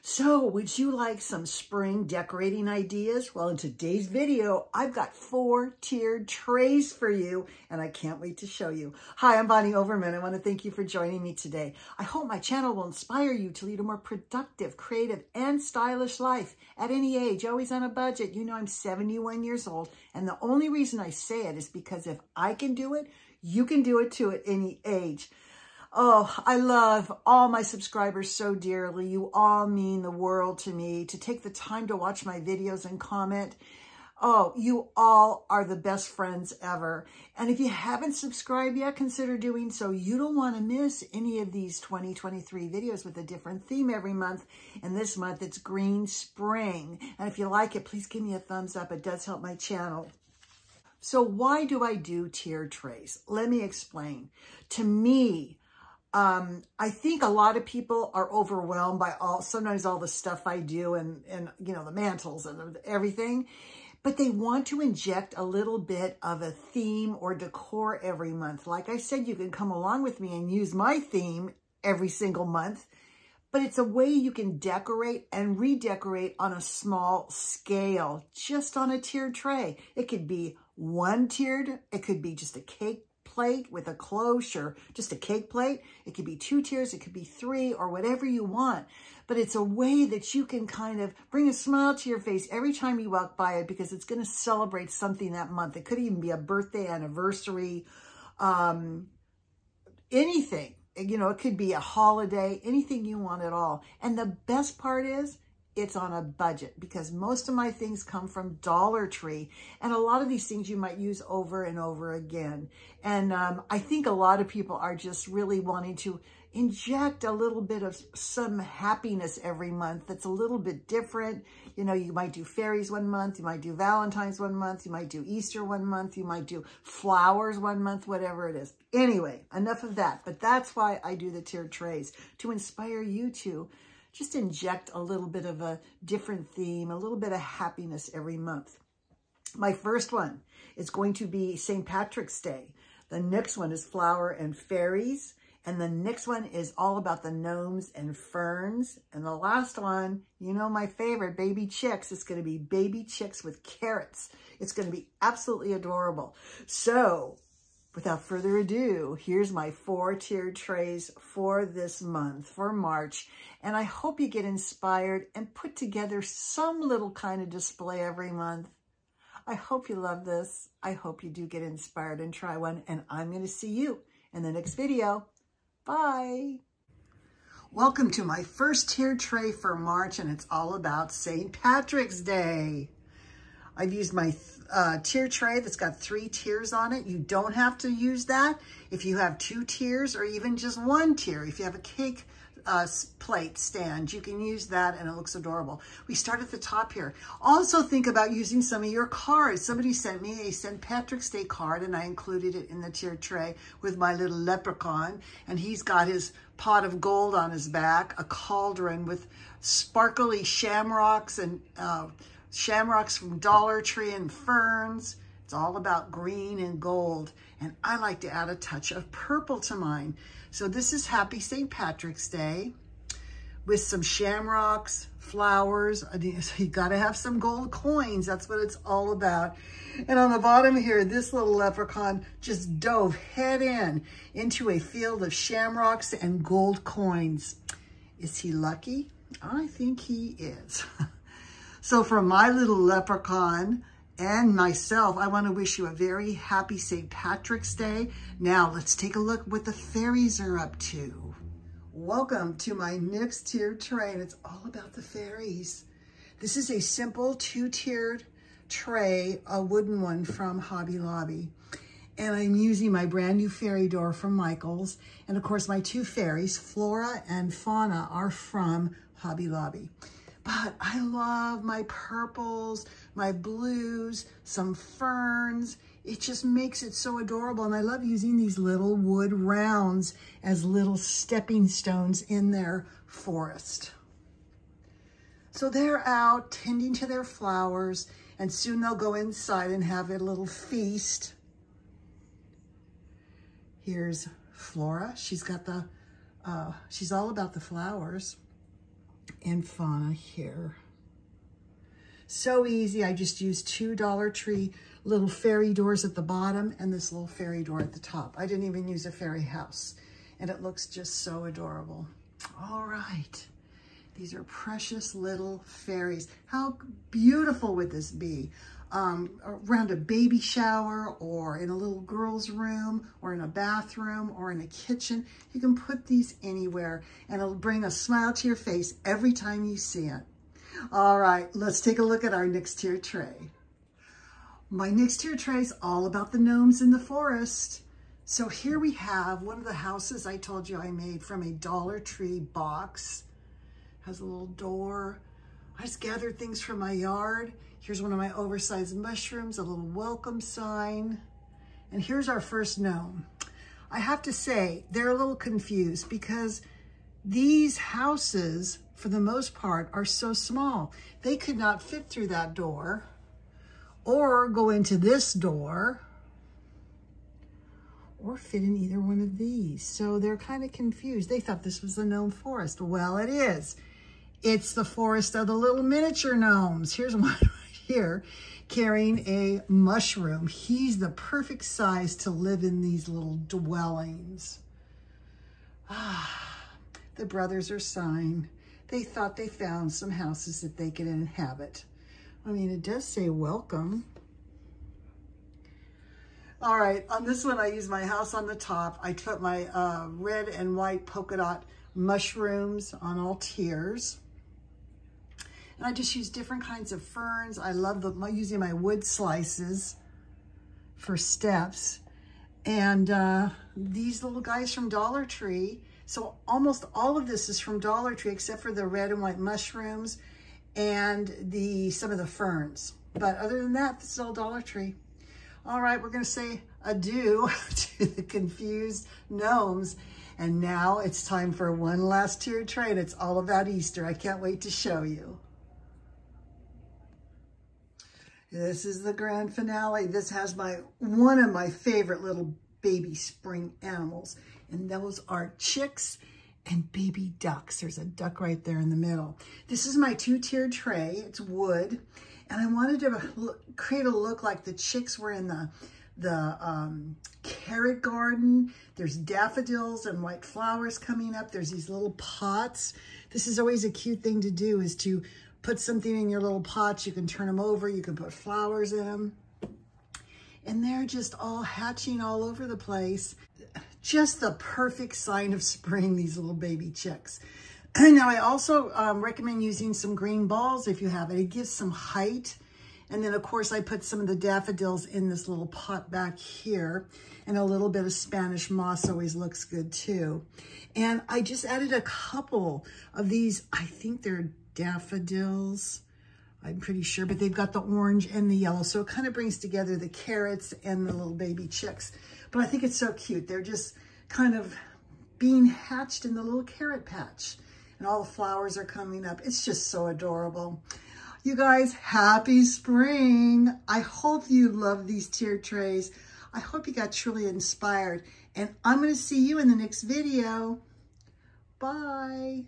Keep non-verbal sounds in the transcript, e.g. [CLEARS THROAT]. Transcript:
So would you like some spring decorating ideas? Well, in today's video, I've got four tiered trays for you, and I can't wait to show you. Hi, I'm Bonnie Overman. I want to thank you for joining me today. I hope my channel will inspire you to lead a more productive, creative, and stylish life at any age, always on a budget. You know, I'm 71 years old, and the only reason I say it is because if I can do it, you can do it too at any age. Oh, I love all my subscribers so dearly. You all mean the world to me. To take the time to watch my videos and comment. Oh, you all are the best friends ever. And if you haven't subscribed yet, consider doing so. You don't want to miss any of these 2023 videos with a different theme every month. And this month, it's Green Spring. And if you like it, please give me a thumbs up. It does help my channel. So why do I do tiered trays? Let me explain. To me, um, I think a lot of people are overwhelmed by all, sometimes all the stuff I do and, and, you know, the mantels and everything, but they want to inject a little bit of a theme or decor every month. Like I said, you can come along with me and use my theme every single month, but it's a way you can decorate and redecorate on a small scale, just on a tiered tray. It could be one tiered, it could be just a cake plate with a cloche or just a cake plate. It could be two tiers, it could be three or whatever you want. But it's a way that you can kind of bring a smile to your face every time you walk by it because it's going to celebrate something that month. It could even be a birthday, anniversary, um, anything. You know, it could be a holiday, anything you want at all. And the best part is it's on a budget because most of my things come from Dollar Tree. And a lot of these things you might use over and over again. And um, I think a lot of people are just really wanting to inject a little bit of some happiness every month that's a little bit different. You know, you might do fairies one month, you might do Valentine's one month, you might do Easter one month, you might do flowers one month, whatever it is. Anyway, enough of that. But that's why I do the tiered trays, to inspire you to just inject a little bit of a different theme, a little bit of happiness every month. My first one is going to be St. Patrick's Day. The next one is Flower and Fairies. And the next one is all about the gnomes and ferns. And the last one, you know my favorite, baby chicks. It's going to be baby chicks with carrots. It's going to be absolutely adorable. So without further ado, here's my four tiered trays for this month, for March. And I hope you get inspired and put together some little kind of display every month. I hope you love this. I hope you do get inspired and try one. And I'm going to see you in the next video. Bye. Welcome to my first tiered tray for March, and it's all about St. Patrick's Day. I've used my uh, tier tray that's got three tiers on it. You don't have to use that if you have two tiers or even just one tier. If you have a cake uh, plate stand, you can use that and it looks adorable. We start at the top here. Also think about using some of your cards. Somebody sent me a St. Patrick's Day card and I included it in the tier tray with my little leprechaun. And he's got his pot of gold on his back, a cauldron with sparkly shamrocks and uh, shamrocks from Dollar Tree and ferns. It's all about green and gold. And I like to add a touch of purple to mine. So this is Happy St. Patrick's Day with some shamrocks, flowers. [LAUGHS] You gotta have some gold coins. That's what it's all about. And on the bottom here, this little leprechaun just dove head in into a field of shamrocks and gold coins. Is he lucky? I think he is. [LAUGHS] So for my little leprechaun and myself, I want to wish you a very happy St. Patrick's Day. Now let's take a look what the fairies are up to. Welcome to my next tier tray, it's all about the fairies. This is a simple two-tiered tray, a wooden one from Hobby Lobby. And I'm using my brand new fairy door from Michaels. And of course, my two fairies, Flora and Fauna, are from Hobby Lobby. But I love my purples, my blues, some ferns. It just makes it so adorable. And I love using these little wood rounds as little stepping stones in their forest. So they're out tending to their flowers and soon they'll go inside and have a little feast. Here's Flora. She's got the, uh, she's all about the flowers. And fauna here. So easy. I just used two Dollar Tree little fairy doors at the bottom and this little fairy door at the top. I didn't even use a fairy house and it looks just so adorable. All right. These are precious little fairies. How beautiful would this be? Um, around a baby shower or in a little girl's room or in a bathroom or in a kitchen. You can put these anywhere and it'll bring a smile to your face every time you see it. All right, let's take a look at our next tier tray. My next tier tray is all about the gnomes in the forest. So here we have one of the houses I told you I made from a Dollar Tree box. Has a little door. I just gathered things from my yard. Here's one of my oversized mushrooms, a little welcome sign. And here's our first gnome. I have to say, they're a little confused because these houses for the most part, are so small. They could not fit through that door or go into this door or fit in either one of these. So they're kind of confused. They thought this was the gnome forest. Well, it is. It's the forest of the little miniature gnomes. Here's one [LAUGHS] right here carrying a mushroom. He's the perfect size to live in these little dwellings. Ah, the brothers are sighing they thought they found some houses that they could inhabit. I mean, it does say welcome. All right, on this one, I use my house on the top. I put my uh, red and white polka dot mushrooms on all tiers. And I just use different kinds of ferns. I love the, using my wood slices for steps. And uh, these little guys from Dollar Tree, so almost all of this is from Dollar Tree except for the red and white mushrooms and the some of the ferns. But other than that, this is all Dollar Tree. All right, we're going to say adieu [LAUGHS] to the confused gnomes. And now it's time for one last tier train. It's all about Easter. I can't wait to show you. This is the grand finale. This has my one of my favorite little baby spring animals. And those are chicks and baby ducks. There's a duck right there in the middle. This is my two-tiered tray. It's wood. And I wanted to create a look like the chicks were in the, the um, carrot garden. There's daffodils and white flowers coming up. There's these little pots. This is always a cute thing to do is to put something in your little pots. You can turn them over. You can put flowers in them and they're just all hatching all over the place. Just the perfect sign of spring, these little baby chicks. [CLEARS THROAT] now, I also um, recommend using some green balls if you have it. It gives some height. And then, of course, I put some of the daffodils in this little pot back here. And a little bit of Spanish moss always looks good, too. And I just added a couple of these, I think they're daffodils. I'm pretty sure, but they've got the orange and the yellow. So it kind of brings together the carrots and the little baby chicks. But I think it's so cute. They're just kind of being hatched in the little carrot patch. And all the flowers are coming up. It's just so adorable. You guys, happy spring. I hope you love these tier trays. I hope you got truly inspired. And I'm going to see you in the next video. Bye.